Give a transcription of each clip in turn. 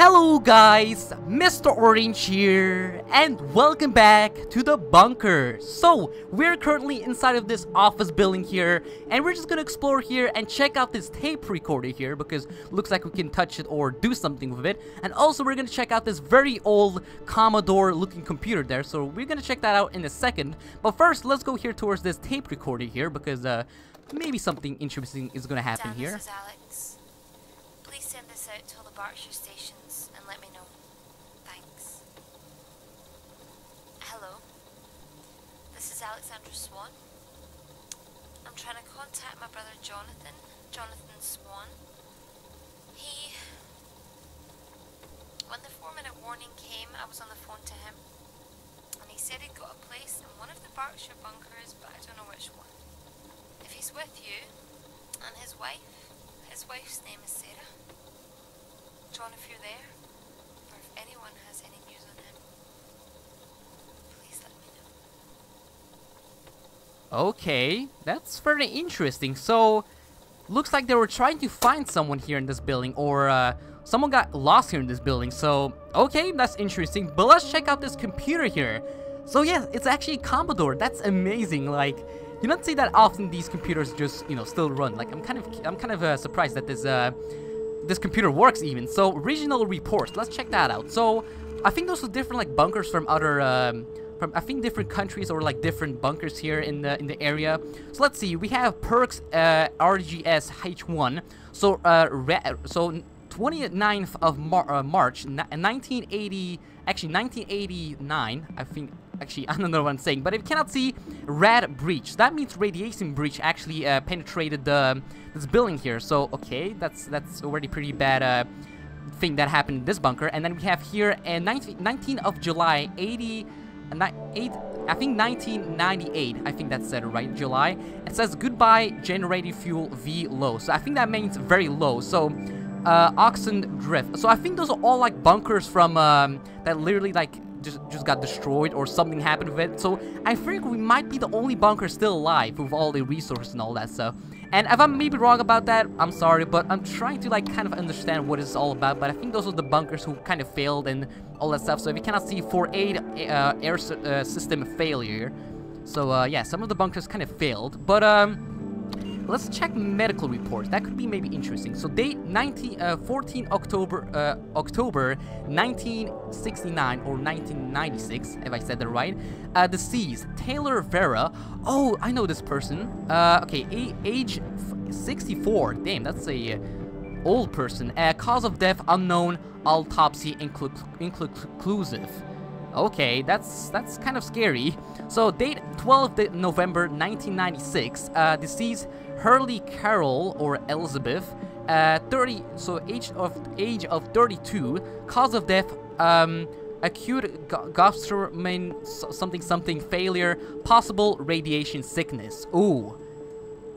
Hello guys, Mr. Orange here, and welcome back to the bunker. So, we're currently inside of this office building here, and we're just gonna explore here and check out this tape recorder here, because looks like we can touch it or do something with it. And also, we're gonna check out this very old Commodore looking computer there, so we're gonna check that out in a second. But first, let's go here towards this tape recorder here, because uh, maybe something interesting is gonna happen here. Please send this out to the Berkshire stations and let me know. Thanks. Hello. This is Alexandra Swan. I'm trying to contact my brother Jonathan, Jonathan Swan. He. When the four minute warning came, I was on the phone to him. And he said he'd got a place in one of the Berkshire bunkers, but I don't know which one. If he's with you, and his wife, his wife's name is Sarah. John, if you're there, or if anyone has any news on him, please let me know. Okay, that's very interesting. So, looks like they were trying to find someone here in this building, or uh, someone got lost here in this building. So, okay, that's interesting. But let's check out this computer here. So yeah, it's actually Commodore. That's amazing. Like, you don't see that often. These computers just, you know, still run. Like, I'm kind of, I'm kind of uh, surprised that this, uh, this computer works even. So, regional reports. Let's check that out. So, I think those are different like bunkers from other. Um, I think different countries or like different bunkers here in the in the area. So let's see, we have Perks uh, RGS H1. So uh, so 29th of Mar uh, March, 1980, actually 1989, I think. Actually, I don't know what I'm saying, but if you cannot see, rad breach. That means radiation breach actually uh, penetrated the this building here. So okay, that's that's already pretty bad. Uh, thing that happened in this bunker and then we have here uh, 19, 19 of July 80 Ni- eight, I think 1998. I think that's said right, July. It says goodbye generating fuel V low. So I think that means very low. So uh, oxen drift. So I think those are all like bunkers from um, that literally like just just got destroyed or something happened with it. So I think we might be the only bunker still alive with all the resources and all that stuff. And if I'm maybe wrong about that, I'm sorry, but I'm trying to like kind of understand what it's all about. But I think those are the bunkers who kind of failed and all that stuff. So if you cannot see 4-8 uh, air uh, system failure. So uh, yeah, some of the bunkers kind of failed. But um, let's check medical reports. That could be maybe interesting. So date 19, uh, 14 October, uh, October 1969 or 1996, if I said that right. Uh, deceased Taylor Vera. Oh, I know this person. Uh, okay, age 64. Damn, that's a old person. Uh, cause of death unknown. Autopsy inclu- inclusive. Okay, that's that's kind of scary. So date 12 November 1996. Uh, deceased Hurley Carroll or Elizabeth. Uh, 30. So age of age of 32. Cause of death. Um, acute ga- gastromin something something failure. Possible radiation sickness. Ooh.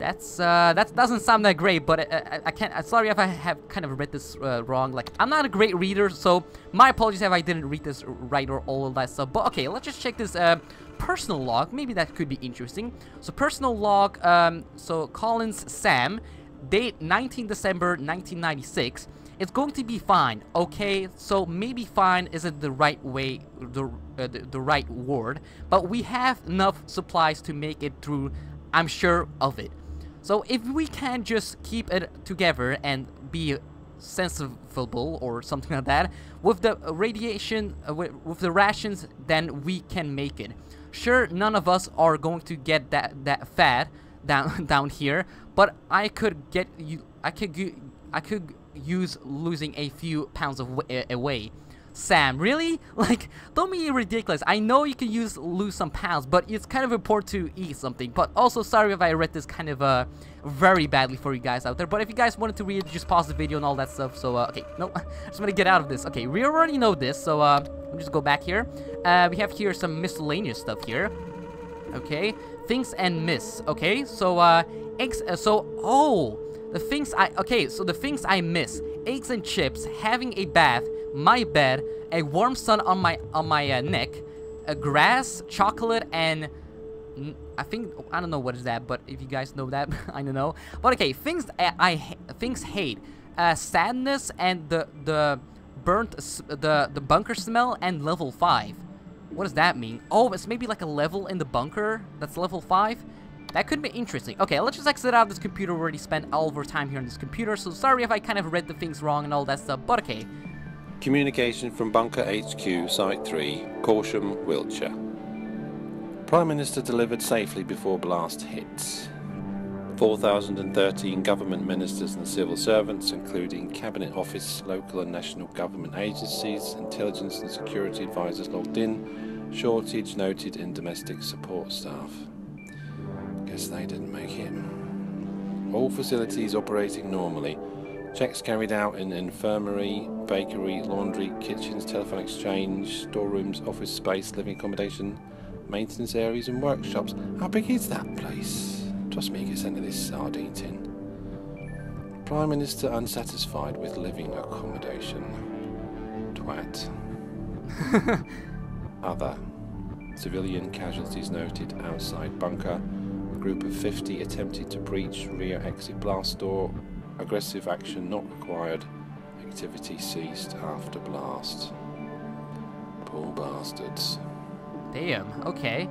That's uh, that doesn't sound that great, but I, I, I can't. Sorry if I have kind of read this uh, wrong. Like I'm not a great reader, so my apologies if I didn't read this right or all of that stuff. But okay, let's just check this uh, personal log. Maybe that could be interesting. So personal log. Um, so Collins Sam, date 19 December 1996. It's going to be fine. Okay, so maybe fine isn't the right way, the uh, the, the right word, but we have enough supplies to make it through. I'm sure of it. So if we can just keep it together and be sensible or something like that with the radiation uh, with, the rations then we can make it. Sure none of us are going to get that that fat down down here but i could get you i could i could use losing a few pounds of wa- away Sam, really? Like, don't be ridiculous. I know you can use lose some pounds, but it's kind of important to eat something. But also, sorry if I read this kind of uh very badly for you guys out there. But if you guys wanted to read, just pause the video and all that stuff. So, uh, okay, no, I'm just to get out of this. Okay, we already know this, so uh, let me just go back here. Uh, we have here some miscellaneous stuff here. Okay, things and miss. Okay, so uh, eggs. Uh, so oh, the things I okay. So the things I miss: eggs and chips, having a bath, my bed, a warm sun on my on my uh, neck, a grass, chocolate, and I think I don't know what is that, but if you guys know that, I don't know. But okay, things I, I things hate, uh, sadness and the the burnt the the bunker smell and level five. What does that mean? Oh, it's maybe like a level in the bunker that's level five. That could be interesting. Okay, let's just exit out of this computer. We already spent all of our time here on this computer, so sorry if I kind of read the things wrong and all that stuff. But okay, Communication from Bunker HQ, Site 3, Corsham, Wiltshire. Prime Minister delivered safely before blast hits. 4,013 government ministers and civil servants, including Cabinet Office, local and national government agencies, intelligence and security advisors logged in. Shortage noted in domestic support staff. Guess they didn't make it. All facilities operating normally. Checks carried out in infirmary, bakery, laundry, kitchens, telephone exchange, storerooms, office space, living accommodation, maintenance areas, and workshops. How big is that place? Trust me, you sent to this sardine tin. Prime Minister unsatisfied with living accommodation. Twat. Other. Civilian casualties noted outside bunker. Group of 50 attempted to breach rear exit blast door. Aggressive action not required. Activity ceased after blast. Poor bastards. Damn, okay.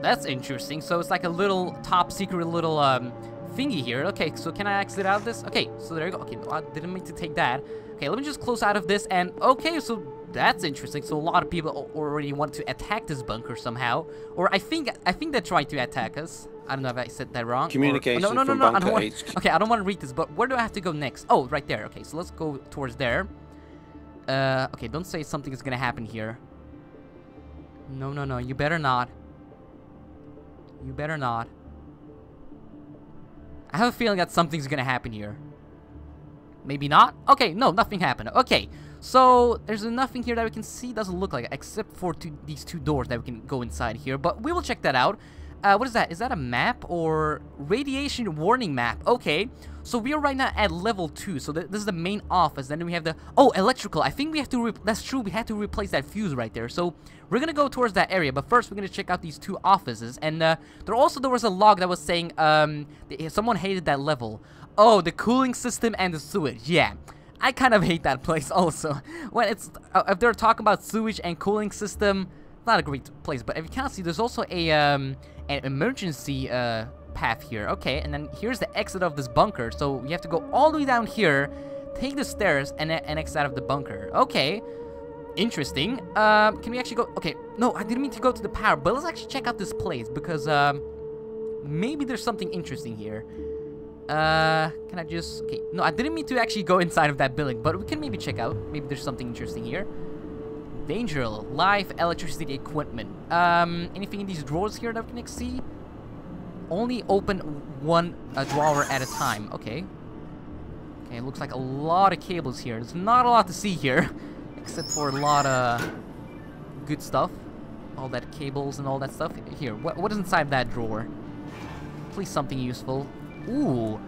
That's interesting. So it's like a little top secret little um thingy here. Okay, so can I exit out of this? Okay, so there you go. Okay, I didn't mean to take that. Okay, let me just close out of this and okay, so that's interesting. So a lot of people already want to attack this bunker somehow. Or I think I think they're trying to attack us. I don't know if I said that wrong. or- Communication no, no, no, from no, I don't Bunker want, HQ. Okay, I don't want to read this, but where do I have to go next? Oh, right there. Okay, so let's go towards there. Uh, okay, don't say something is gonna happen here. No, no, no, you better not. You better not. I have a feeling that something's gonna happen here. Maybe not? Okay, no, nothing happened. Okay, so there's nothing here that we can see. Doesn't look like it, except for two, these two doors that we can go inside here. But we will check that out. Uh, what is that? Is that a map or radiation warning map? Okay, so we are right now at level two. So th this is the main office. Then we have the oh electrical. I think we have to. That's true. We had to replace that fuse right there. So we're gonna go towards that area. But first, we're gonna check out these two offices. And uh, there also there was a log that was saying um someone hated that level. Oh, the cooling system and the sewage. Yeah. I kind of hate that place also. When it's uh, if they're talking about sewage and cooling system, not a great place. But if you can't see, there's also a um an emergency uh path here. Okay, and then here's the exit of this bunker. So you have to go all the way down here, take the stairs, and and exit out of the bunker. Okay. Interesting. Um, can we actually go? Okay, no, I didn't mean to go to the power, but let's actually check out this place because um, maybe there's something interesting here. Uh, can I just... Okay, no, I didn't mean to actually go inside of that building, but we can maybe check out. Maybe there's something interesting here. Danger, live electricity equipment. Um, anything in these drawers here that we can see? Only open one drawer at a time. Okay. Okay, it looks like a lot of cables here. There's not a lot to see here, except for a lot of good stuff. All that cables and all that stuff. Here, what, what is inside that drawer? Please something useful. Ooh,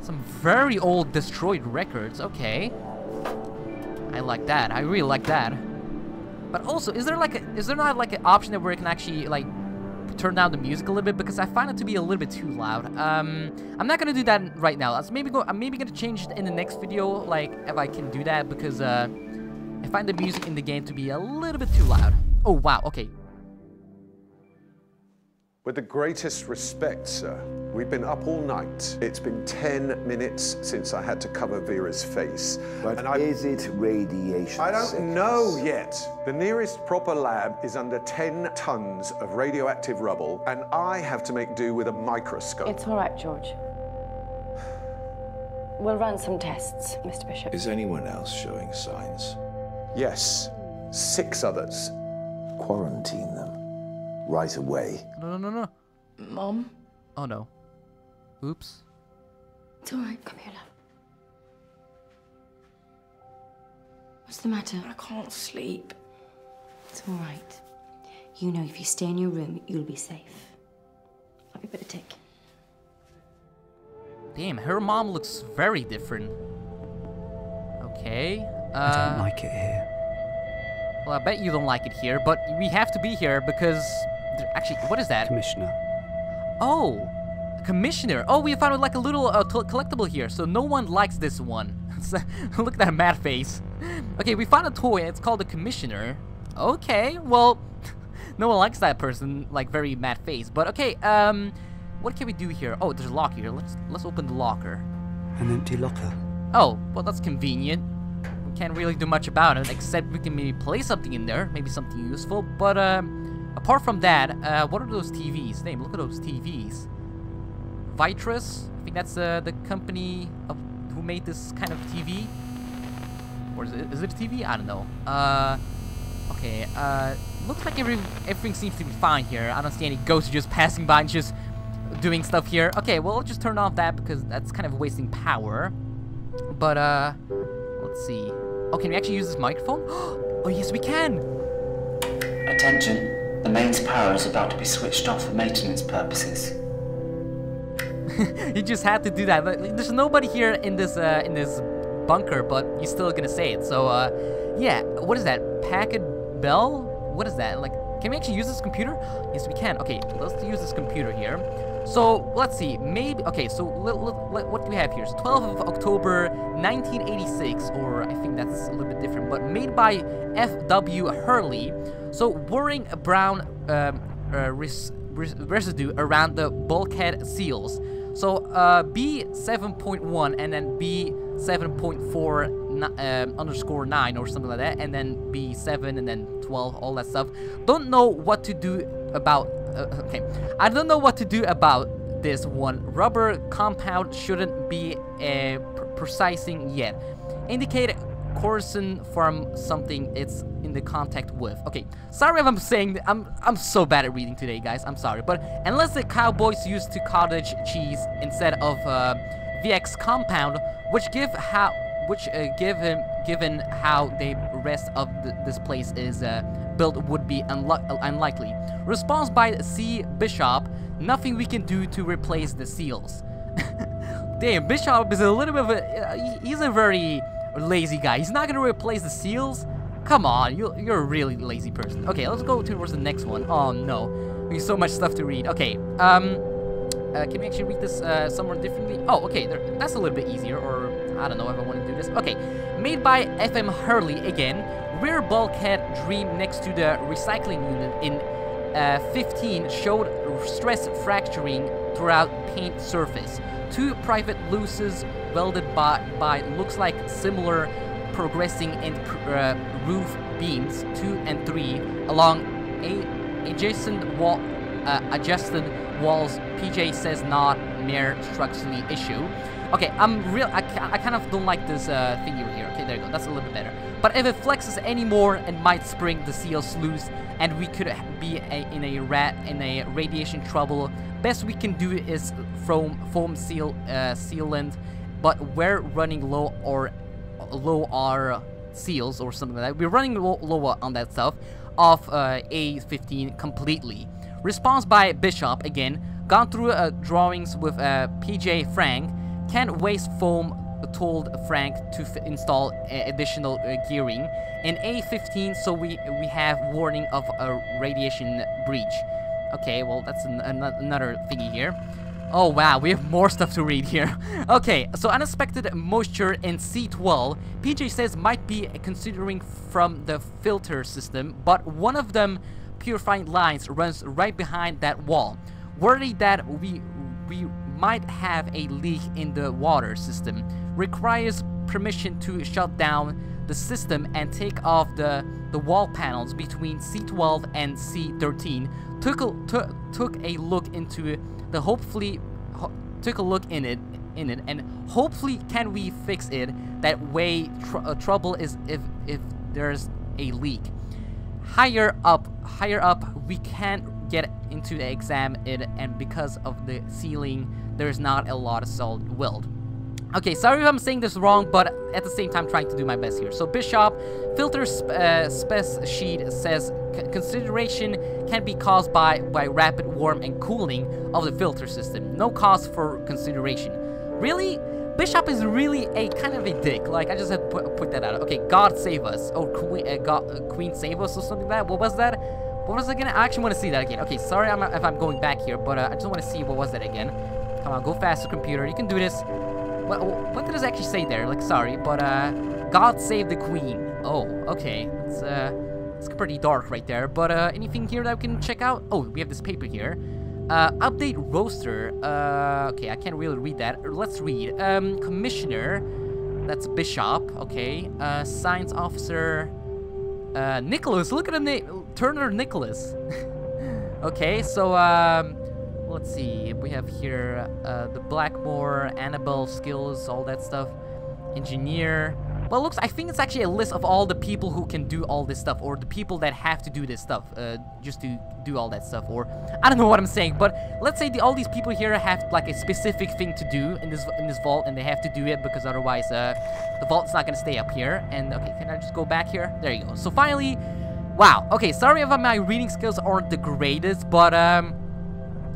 some very old destroyed records. Okay. I like that. I really like that. But also, is there like a, is there not like an option that where it can actually like turn down the music a little bit because I find it to be a little bit too loud. Um, I'm not gonna do that right now. Let's maybe go. I'm maybe gonna change it in the next video, like if I can do that because uh, I find the music in the game to be a little bit too loud. Oh wow. Okay. With the greatest respect, sir, we've been up all night. It's been 10 minutes since I had to cover Vera's face. But and I, is it radiation I don't sickness? know yet. The nearest proper lab is under 10 tons of radioactive rubble, and I have to make do with a microscope. It's all right, George. We'll run some tests, Mr. Bishop. Is anyone else showing signs? yes, six others. Quarantine them. Right away. No, no, no, no. Mom? Oh no. Oops. It's all right. Come here, love. What's the matter? I can't sleep. It's all right. You know, if you stay in your room, you'll be safe. I'll be better take. Damn, her mom looks very different. Okay. Uh, I don't like it here. Well, I bet you don't like it here, but we have to be here because... Actually, what is that? Commissioner, Oh! Commissioner. Oh, we found like a little uh, collectible here. So no one likes this one. Look at that mad face. Okay, we found a toy. It's called the Commissioner. Okay, well, no one likes that person, like very mad face. But okay, um, what can we do here? Oh, there's a lock here. Let's let's open the locker. An empty locker. Oh, well, that's convenient. Can't really do much about it, except we can maybe play something in there, maybe something useful. But um, apart from that, uh, what are those TVs? Name, look at those TVs. Vitrus, I think that's uh, the company of who made this kind of TV. Or is it, is it a TV? I don't know. Uh, okay, uh, looks like every, everything seems to be fine here. I don't see any ghosts just passing by and just doing stuff here. Okay, well, I'll just turn off that because that's kind of wasting power. But, uh, let's see. Oh, can we actually use this microphone? Oh, yes, we can! Attention, the mains power is about to be switched off for maintenance purposes. you just had to do that. There's nobody here in this, uh, in this bunker, but you're still gonna say it. So, uh, yeah, what is that? Packet bell? What is that? Like, can we actually use this computer? Yes, we can. Okay, let's use this computer here. So, let's see. Maybe... Okay, so what do we have here? So 12th of October, 1986, or I think that's a little bit different, but made by F.W. Hurley. So, whirring brown um, uh, res res residue around the bulkhead seals. So, uh, B7.1 and then B7.4 um, underscore 9 or something like that, and then B7 and then 12, all that stuff. Don't know what to do about uh, okay, I don't know what to do about this one. Rubber compound shouldn't be uh, precising yet. Indicate corrosion from something it's in the contact with. Okay, sorry if I'm saying I'm I'm so bad at reading today, guys. I'm sorry, but unless the cowboys used to cottage cheese instead of uh, VX compound, which give how which uh, give him given how the rest of this place is uh, built would be unlikely. Response by C. Bishop, nothing we can do to replace the seals. Damn, Bishop is a little bit of a... Uh, he's a very lazy guy. He's not going to replace the seals? Come on, you, you're a really lazy person. Okay, let's go towards the next one. Oh, no. There's so much stuff to read. Okay, um... Uh, can we actually read this uh, somewhere differently? Oh, okay, there, that's a little bit easier, or I don't know if I want to do this. Okay, made by FM Hurley again, rear bulkhead dream next to the recycling unit in uh, 15 showed stress fracturing throughout paint surface. Two private looses welded by, by looks like similar progressing in uh, roof beams 2 and 3 along a adjacent wall uh, adjusted walls. PJ says not mere structurally issue okay I'm real I, I kind of don't like this uh, here okay there you go that's a little bit better but if it flexes anymore, it might spring the seals loose, and we could be a, in a rat in a radiation trouble. Best we can do is foam foam seal uh, sealant, but we're running low or low our seals or something like that. We're running low, low on that stuff of uh, A15 completely. Response by Bishop again. Gone through uh, drawings with uh, PJ Frank. Can't waste foam told Frank to install additional uh, gearing. In A15, so we we have warning of a radiation breach. Okay, well that's an, an another thingy here. Oh wow, we have more stuff to read here. okay, so unexpected moisture in C12, PJ says might be considering from the filter system, but one of them purifying lines runs right behind that wall. Worried that we we might have a leak in the water system requires permission to shut down the system and take off the, the wall panels between C12 and C13. Took a, took a look into the hopefully ho took a look in it in it and hopefully can we fix it that way tr uh, trouble is if if there's a leak higher up higher up we can't get into the exam it and because of the ceiling there's not a lot of solid weld Okay, sorry if I'm saying this wrong, but at the same time trying to do my best here. So Bishop, filter sp uh, spec sheet says consideration can be caused by, by rapid warm and cooling of the filter system. No cause for consideration. Really? Bishop is really a kind of a dick. Like, I just had put, put that out. Okay, God save us. Oh, Queen, uh, God, uh, Queen save us or something like that. What was that? What was it again? I actually want to see that again. Okay, sorry I'm, if I'm going back here, but uh, I just want to see what was that again. Come on, go faster, computer. You can do this. What, what did it actually say there? Like, sorry, but, uh, God save the queen. Oh, okay. It's, uh, it's pretty dark right there. But, uh, anything here that we can check out? Oh, we have this paper here. Uh, update roster. Uh, okay, I can't really read that. Let's read. Um, commissioner. That's Bishop. Okay. Uh, science officer. Uh, Nicholas. Look at the name. Turner Nicholas. okay, so, um, let's see. We have here, uh, the Blackmore, Annabelle skills, all that stuff. Engineer. Well, looks, I think it's actually a list of all the people who can do all this stuff, or the people that have to do this stuff, uh, just to do all that stuff, or I don't know what I'm saying, but let's say the, all these people here have like a specific thing to do in this in this vault, and they have to do it because otherwise, uh, the vault's not gonna stay up here. And okay, can I just go back here? There you go. So finally, wow. Okay, sorry if my reading skills aren't the greatest, but um,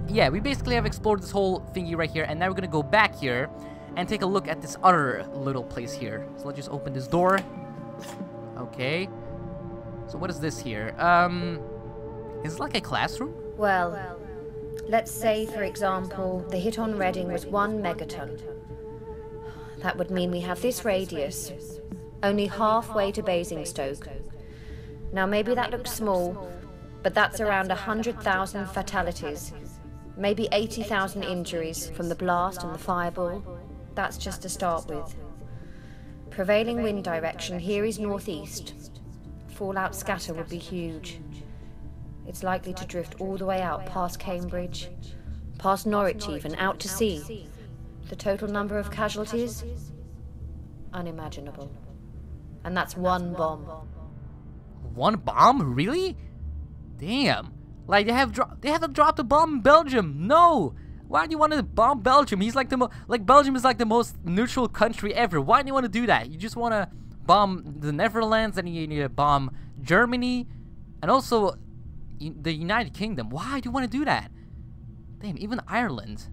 yeah, we basically have explored this whole thingy right here, and now we're gonna go back here and take a look at this other little place here. So let's just open this door. Okay. So what is this here? Um, is it like a classroom? Well, let's say, for example, the hit on Reading was one megaton. That would mean we have this radius, only halfway to Basingstoke. Now, maybe that looks small, but that's around 100,000 fatalities, maybe 80,000 injuries from the blast and the fireball. That's just to start with. Prevailing wind direction here is northeast. Fallout scatter would be huge. It's likely to drift all the way out past Cambridge, past Norwich even, out to sea. The total number of casualties? Unimaginable. And that's one bomb. One bomb? Really? Damn. Like they have they haven't dropped a bomb in Belgium. No. Why do you want to bomb Belgium? He's like the mo like Belgium is like the most neutral country ever. Why do you want to do that? You just want to bomb the Netherlands and you need to bomb Germany and also the United Kingdom. Why do you want to do that? Damn, even Ireland.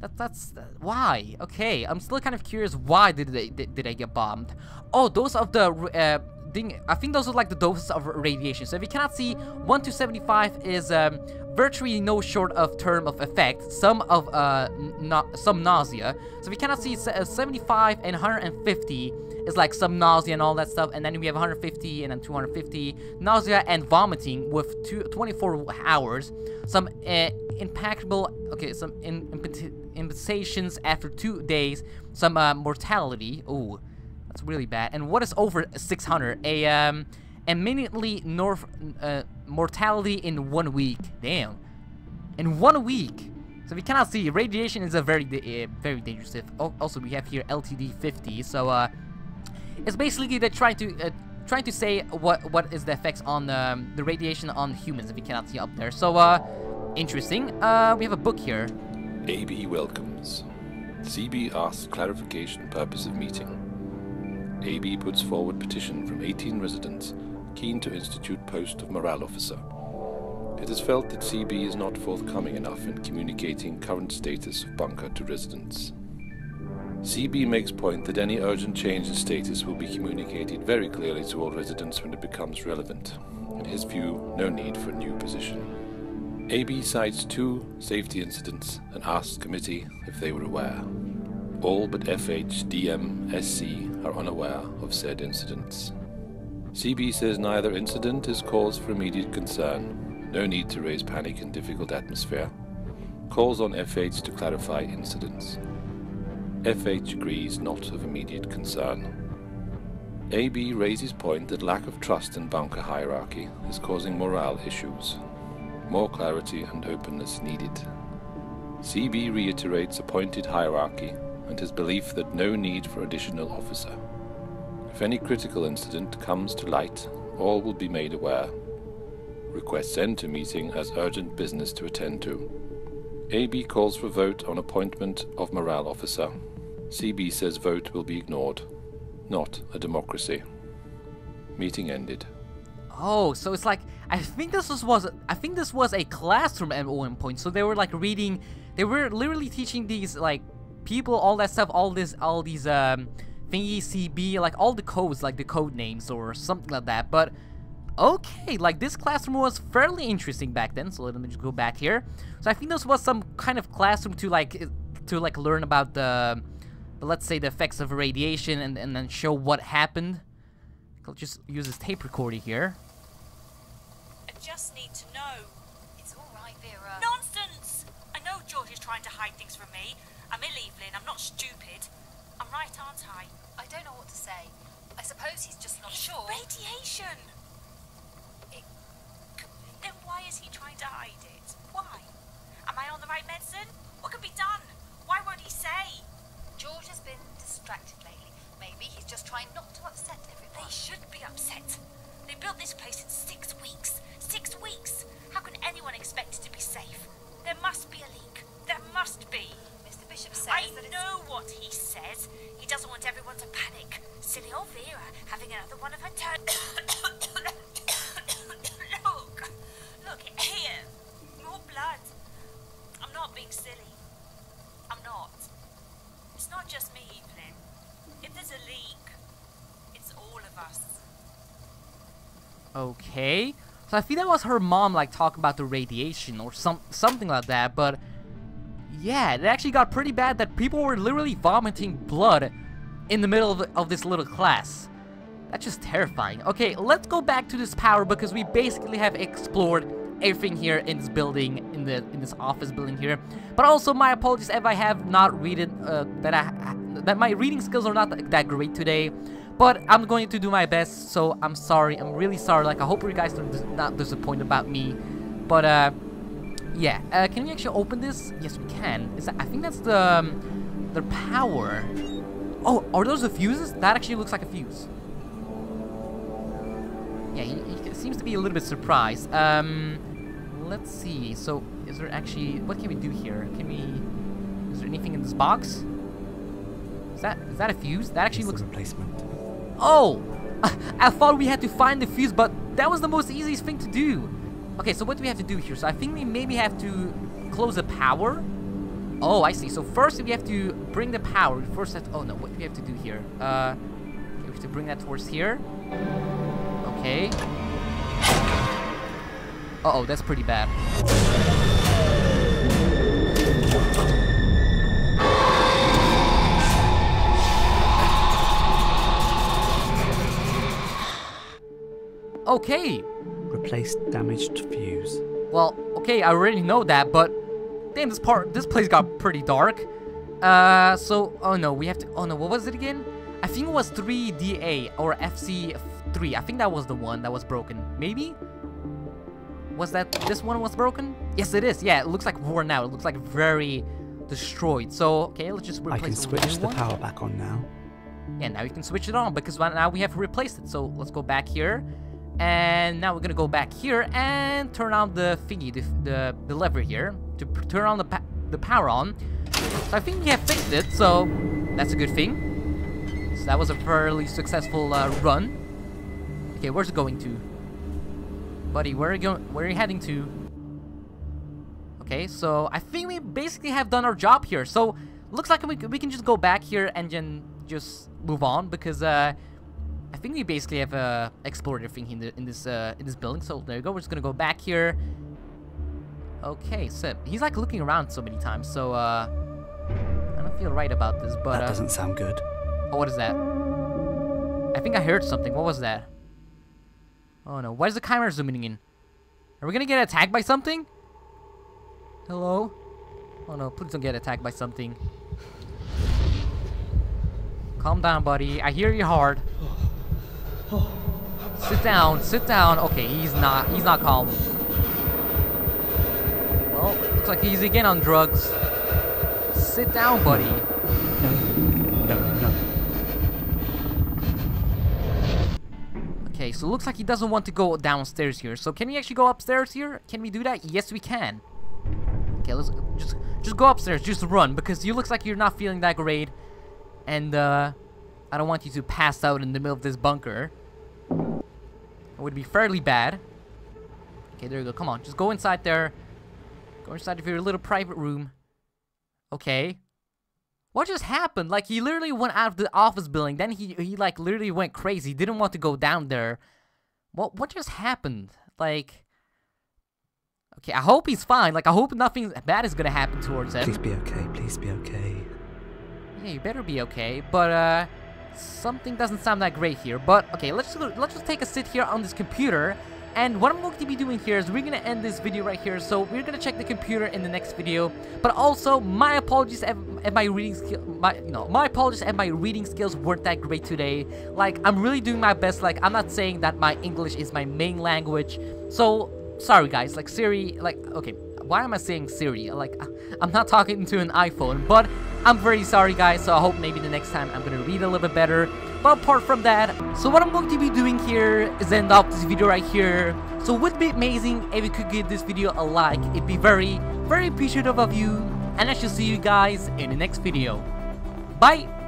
That, that's uh, why. Okay, I'm still kind of curious. Why did they did, did they get bombed? Oh, those of the uh, thing. I think those are like the doses of radiation. So if you cannot see, one to seventy-five is um, virtually no short of term of effect. Some of uh, some nausea. So if you cannot see, uh, 75 and 150 is like some nausea and all that stuff. And then we have 150 and then 250 nausea and vomiting with two, 24 hours. Some uh, impactable, okay, some in, impensations after two days. Some uh, mortality. Oh, that's really bad. And what is over 600? A um, immediately north uh, mortality in one week. Damn, in one week. So we cannot see. Radiation is a very, uh, very dangerous. Also, we have here LTD 50. So uh, it's basically they're trying to uh, trying to say what what is the effects on um, the radiation on humans if we cannot see up there. So uh, interesting. Uh, we have a book here. AB welcomes. CB asks clarification purpose of meeting. AB puts forward petition from 18 residents keen to institute post of morale officer. It is felt that CB is not forthcoming enough in communicating current status of bunker to residents. CB makes point that any urgent change in status will be communicated very clearly to all residents when it becomes relevant. In his view, no need for a new position. AB cites two safety incidents and asks committee if they were aware. All but FH, DM, SC are unaware of said incidents. CB says neither incident is cause for immediate concern. No need to raise panic in difficult atmosphere. Calls on FH to clarify incidents. FH agrees not of immediate concern. AB raises point that lack of trust in bunker hierarchy is causing morale issues. More clarity and openness needed. CB reiterates appointed hierarchy and his belief that no need for additional officer. If any critical incident comes to light, all will be made aware. Requests to meeting as urgent business to attend to. AB calls for vote on appointment of morale officer. CB says vote will be ignored. Not a democracy. Meeting ended. Oh, so it's like I think this was, was I think this was a classroom at one point. So they were like reading, they were literally teaching these like people all that stuff, all this, all these um thingy CB, like all the codes, like the code names or something like that. But okay, like this classroom was fairly interesting back then. So let me just go back here. So I think this was some kind of classroom to like to like learn about the, let's say the effects of radiation and and then show what happened. I'll just use this tape recorder here. I just need to know. It's all right, Vera. Nonsense! I know George is trying to hide things from me. I'm ill, Evelyn. I'm not stupid. I'm right, aren't I? I don't know what to say. I suppose he's just not It's sure. radiation. It could be. Then why is he trying to hide it? Why? Am I on the right medicine? What can be done? Why won't he say? George has been distracted lately. Maybe he's just trying not to upset everyone. They should be upset. They built this place in six weeks. Six weeks. How can anyone expect it to be safe? There must be a leak. There must be. Mr. Bishop says I that it's... know what he says. He doesn't want everyone to panic. Silly old Vera having another one of her turn. look, look here, more blood. I'm not being silly. I'm not. It's not just me, Evelyn. If there's a leak, it's all of us. Okay. So I think that was her mom like talking about the radiation or some something like that, but yeah, it actually got pretty bad that people were literally vomiting blood in the middle of, of this little class. That's just terrifying. Okay, let's go back to this power because we basically have explored everything here in this building, in the in this office building here. But also, my apologies if I have not read it, uh, that I that my reading skills are not that great today. But I'm going to do my best, so I'm sorry. I'm really sorry. Like, I hope you guys are not disappointed about me. But, uh, yeah. Uh, can we actually open this? Yes, we can. Is that, I think that's the, um, the power. Oh, are those the fuses? That actually looks like a fuse. Yeah, he, he seems to be a little bit surprised. Um, let's see. So, is there actually... What can we do here? Can we... Is there anything in this box? Is that is that a fuse? That actually looks... replacement. Oh! I thought we had to find the fuse, but that was the most easiest thing to do. Okay, so what do we have to do here? So I think we maybe have to close the power. Oh, I see. So first we have to bring the power. We first have to, oh no, what do we have to do here? Uh, we have to bring that towards here. Okay. Uh-oh, that's pretty bad. Okay. Replace damaged fuse. Well, okay, I already know that, but damn, this part, this place got pretty dark. Uh, so, oh no, we have to, oh no, what was it again? I think it was 3DA or FC3. I think that was the one that was broken. Maybe? Was that, this one was broken? Yes, it is. Yeah, it looks like worn out. It looks like very destroyed. So, okay, let's just replace I can it with a switch the one. power back on now. Yeah, now you can switch it on because now we have replaced it. So let's go back here. And now we're gonna go back here and turn on the thingy, the, the, the lever here to turn on the, pa the power on. So I think we have fixed it, so that's a good thing. So that was a fairly successful uh, run. Okay, where's it going to? Buddy, where are you going? Where are you heading to? Okay, so I think we basically have done our job here. So looks like we, we can just go back here and then just move on because uh, think we basically have uh, explored everything in, the, in this uh, in this building. So there you go. We're just gonna go back here. Okay, so he's like looking around so many times. So uh, I don't feel right about this, but that uh, doesn't sound good. oh, what is that? I think I heard something. What was that? Oh no! Why is the camera zooming in? Are we gonna get attacked by something? Hello? Oh no! Please don't get attacked by something. Calm down, buddy. I hear you hard. Sit down, sit down. Okay, he's not he's not calm. Well, looks like he's again on drugs. Sit down, buddy. No, no. no. Okay, so looks like he doesn't want to go downstairs here. So can we actually go upstairs here? Can we do that? Yes, we can. Okay, let's just just go upstairs. Just run because you looks like you're not feeling that great, and uh, I don't want you to pass out in the middle of this bunker. It would be fairly bad. Okay, there you go. Come on, just go inside there. Go inside of your little private room. Okay. What just happened? Like he literally went out of the office building, then he he like literally went crazy. He didn't want to go down there. What what just happened? Like Okay, I hope he's fine. Like, I hope nothing bad is gonna happen towards him. Please be okay. Please be okay. Yeah, you better be okay. But uh, something doesn't sound that great here. But okay, let's just, let's just take a sit here on this computer. And what I'm going to be doing here is we're going to end this video right here. So we're going to check the computer in the next video. But also, my apologies if my reading skill, my you know, my apologies if my reading skills weren't that great today. Like, I'm really doing my best. Like, I'm not saying that my English is my main language. So sorry guys. Like Siri, like okay, why am I saying Siri? Like, uh, I'm not talking to an iPhone, but I'm very sorry guys. So I hope maybe the next time I'm gonna read a little bit better. But apart from that, so what I'm going to be doing here is end off this video right here. So it would be amazing if you could give this video a like. It'd be very, very appreciative of you. And I shall see you guys in the next video. Bye!